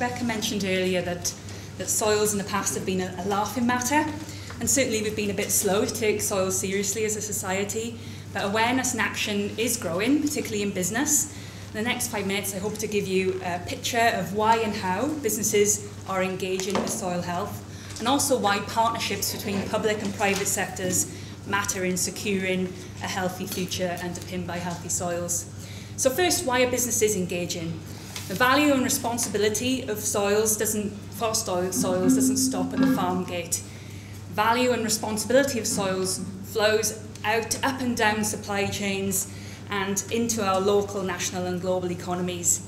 Rebecca mentioned earlier that, that soils in the past have been a, a laughing matter, and certainly we've been a bit slow to take soils seriously as a society, but awareness and action is growing, particularly in business. In the next five minutes, I hope to give you a picture of why and how businesses are engaging with soil health, and also why partnerships between public and private sectors matter in securing a healthy future underpinned by healthy soils. So first, why are businesses engaging? The value and responsibility of soils doesn't, for soils doesn't stop at the farm gate. Value and responsibility of soils flows out, up and down supply chains and into our local, national and global economies.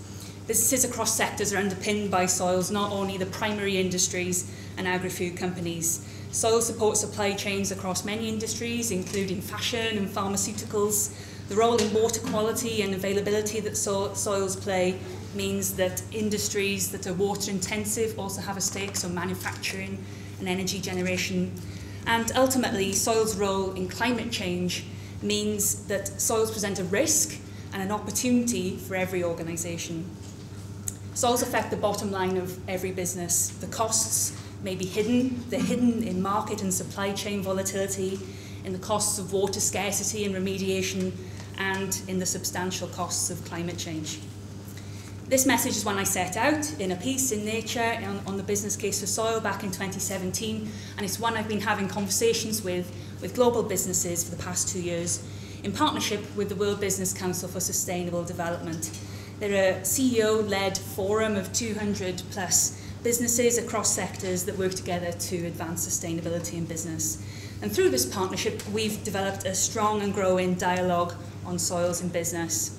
Businesses across sectors are underpinned by soils, not only the primary industries and agri-food companies. Soil supports supply chains across many industries, including fashion and pharmaceuticals. The role in water quality and availability that so soils play means that industries that are water intensive also have a stake, so manufacturing and energy generation. And ultimately, soil's role in climate change means that soils present a risk and an opportunity for every organisation. Soils affect the bottom line of every business. The costs may be hidden, they're hidden in market and supply chain volatility, in the costs of water scarcity and remediation, and in the substantial costs of climate change. This message is one I set out in a piece in Nature on, on the business case for soil back in 2017, and it's one I've been having conversations with with global businesses for the past two years in partnership with the World Business Council for Sustainable Development. They're a CEO-led forum of 200 plus businesses across sectors that work together to advance sustainability in business. And through this partnership, we've developed a strong and growing dialogue on soils in business.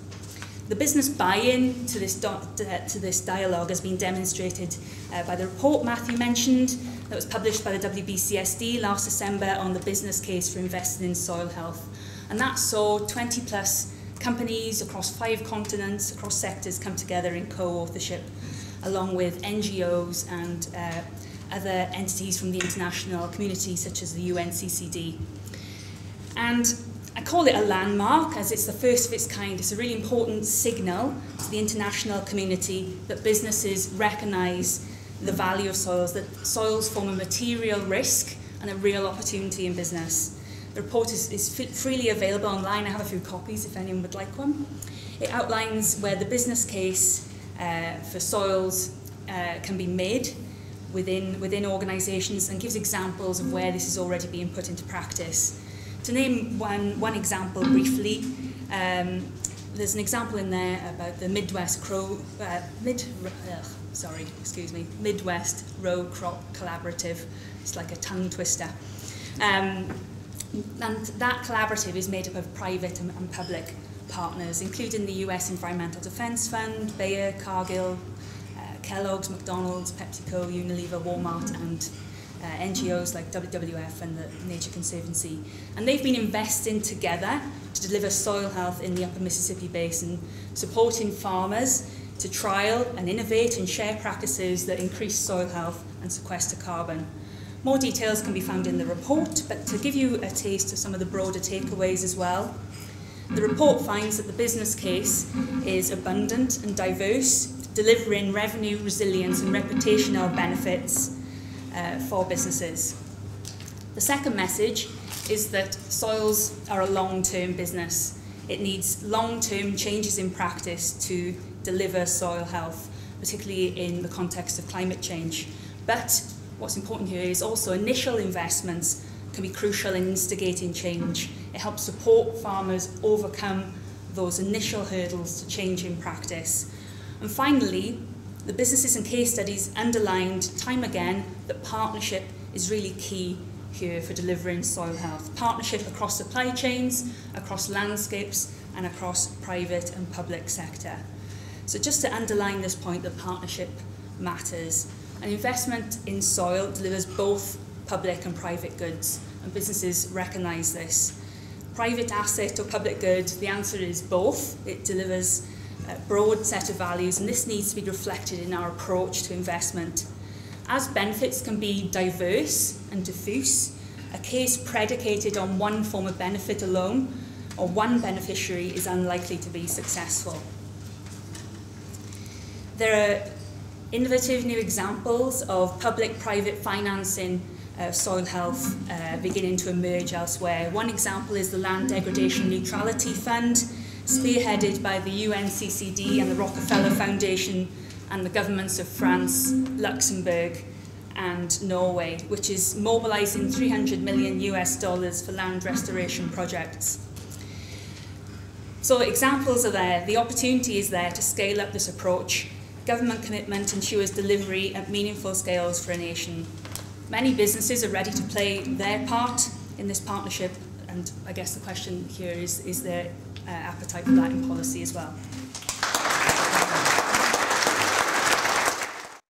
The business buy-in to this, to this dialogue has been demonstrated uh, by the report Matthew mentioned that was published by the WBCSD last December on the business case for investing in soil health. And that saw 20 plus companies across five continents, across sectors come together in co-authorship, along with NGOs and uh, other entities from the international community, such as the UNCCD. And I call it a landmark as it's the first of its kind. It's a really important signal to the international community that businesses recognise the value of soils, that soils form a material risk and a real opportunity in business. The report is, is freely available online. I have a few copies if anyone would like one. It outlines where the business case uh, for soils uh, can be made within, within organisations and gives examples of where this is already being put into practice. To name one, one example briefly, um, there's an example in there about the Midwest Crow, uh, Mid, sorry, excuse me, Midwest Row Crop Collaborative. It's like a tongue twister. Um, and that collaborative is made up of private and, and public partners, including the US Environmental Defence Fund, Bayer, Cargill, Kellogg's, McDonald's, PepsiCo, Unilever, Walmart, and uh, NGOs like WWF and the Nature Conservancy. And they've been investing together to deliver soil health in the upper Mississippi Basin, supporting farmers to trial and innovate and share practices that increase soil health and sequester carbon. More details can be found in the report, but to give you a taste of some of the broader takeaways as well, the report finds that the business case is abundant and diverse, delivering revenue, resilience and reputational benefits uh, for businesses. The second message is that soils are a long-term business. It needs long-term changes in practice to deliver soil health, particularly in the context of climate change. But what's important here is also initial investments can be crucial in instigating change. It helps support farmers overcome those initial hurdles to change in practice. And finally, the businesses and case studies underlined time again that partnership is really key here for delivering soil health. Partnership across supply chains, across landscapes, and across private and public sector. So just to underline this point that partnership matters, an investment in soil delivers both public and private goods, and businesses recognise this. Private asset or public good, the answer is both. It delivers a broad set of values, and this needs to be reflected in our approach to investment. As benefits can be diverse and diffuse, a case predicated on one form of benefit alone or one beneficiary is unlikely to be successful. There are innovative new examples of public-private financing uh, soil health uh, beginning to emerge elsewhere. One example is the Land Degradation Neutrality Fund, spearheaded by the UNCCD and the Rockefeller Foundation and the governments of France, Luxembourg, and Norway, which is mobilizing 300 million US dollars for land restoration projects. So examples are there, the opportunity is there to scale up this approach. Government commitment ensures delivery at meaningful scales for a nation. Many businesses are ready to play their part in this partnership and I guess the question here is, is there Uh, appetite for that in policy as well?